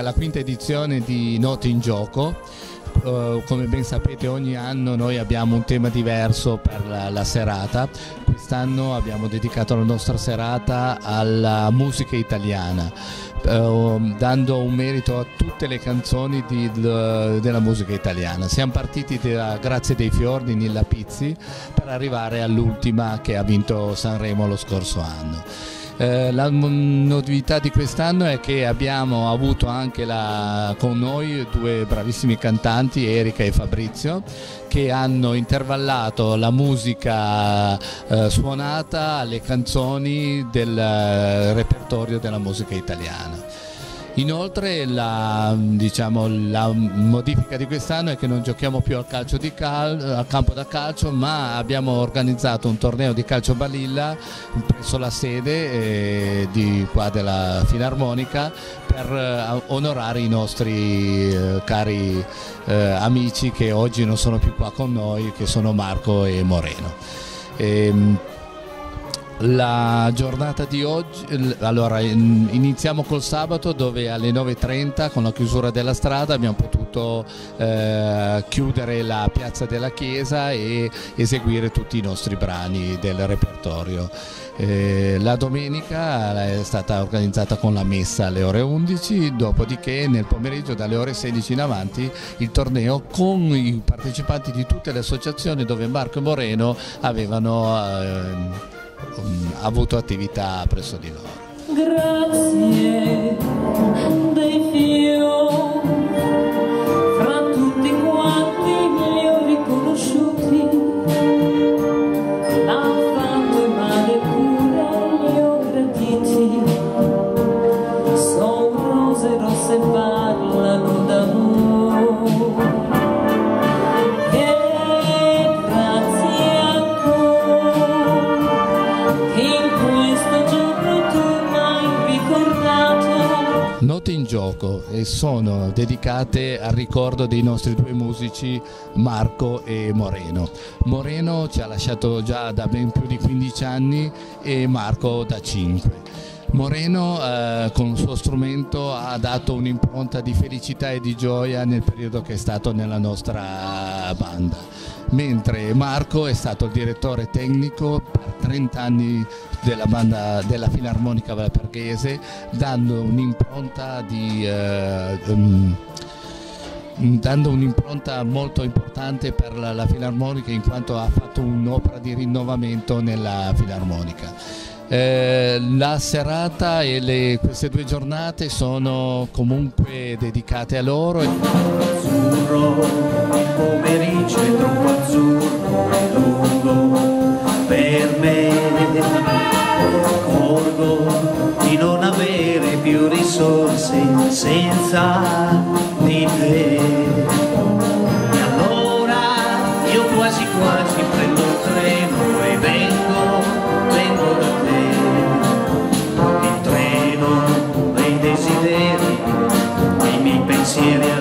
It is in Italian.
la quinta edizione di Note in Gioco. Uh, come ben sapete ogni anno noi abbiamo un tema diverso per la, la serata, quest'anno abbiamo dedicato la nostra serata alla musica italiana, uh, dando un merito a tutte le canzoni di, de, della musica italiana. Siamo partiti da Grazie dei Fior di Nilla Pizzi per arrivare all'ultima che ha vinto Sanremo lo scorso anno. Eh, la novità di quest'anno è che abbiamo avuto anche la, con noi due bravissimi cantanti, Erika e Fabrizio, che hanno intervallato la musica eh, suonata alle canzoni del eh, repertorio della musica italiana. Inoltre la, diciamo, la, modifica di quest'anno è che non giochiamo più al, cal al, campo da calcio ma abbiamo organizzato un torneo di calcio balilla presso la sede eh, di qua della Filarmonica per eh, onorare i nostri eh, cari eh, amici che oggi non sono più qua con noi che sono Marco e Moreno. E, ehm, la giornata di oggi, allora iniziamo col sabato dove alle 9.30 con la chiusura della strada abbiamo potuto eh, chiudere la piazza della chiesa e eseguire tutti i nostri brani del repertorio. Eh, la domenica è stata organizzata con la messa alle ore 11, dopodiché nel pomeriggio dalle ore 16 in avanti il torneo con i partecipanti di tutte le associazioni dove Marco e Moreno avevano eh, ha avuto attività presso di loro. Grazie gioco e sono dedicate al ricordo dei nostri due musici Marco e Moreno. Moreno ci ha lasciato già da ben più di 15 anni e Marco da 5. Moreno eh, con il suo strumento ha dato un'impronta di felicità e di gioia nel periodo che è stato nella nostra banda mentre Marco è stato il direttore tecnico per 30 anni della banda della Filarmonica Valperghese, dando un'impronta di... Eh, um, dando un'impronta molto importante per la, la, Filarmonica in quanto ha fatto un'opera di rinnovamento nella Filarmonica. Eh, la serata e le, queste due giornate sono comunque dedicate a loro. Azzurro, il pomeriggio è troppo azzurro e lungo per me. Accorgo di non avere più risorse senza di te. E allora io quasi quasi prendo il treno Seeing